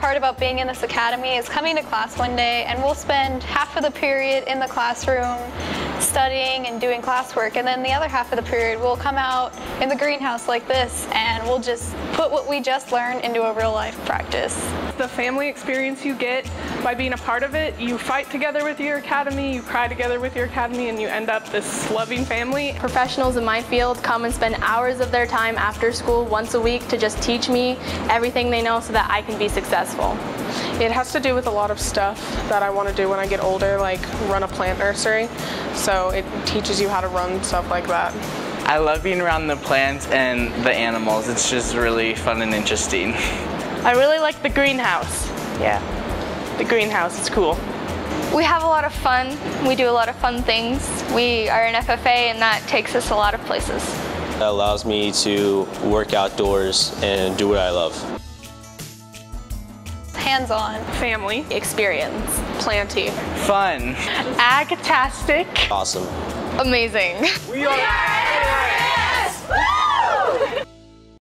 part about being in this academy is coming to class one day and we'll spend half of the period in the classroom studying and doing classwork and then the other half of the period we'll come out in the greenhouse like this and we'll just put what we just learned into a real life practice. The family experience you get by being a part of it, you fight together with your academy, you cry together with your academy, and you end up this loving family. Professionals in my field come and spend hours of their time after school once a week to just teach me everything they know so that I can be successful. It has to do with a lot of stuff that I want to do when I get older, like run a plant nursery. So it teaches you how to run stuff like that. I love being around the plants and the animals. It's just really fun and interesting. I really like the greenhouse. Yeah, the greenhouse it's cool. We have a lot of fun. We do a lot of fun things. We are an FFA and that takes us a lot of places. That allows me to work outdoors and do what I love. Hands-on. Family. Experience. Planty. Fun. Agatastic. Awesome. Amazing. We are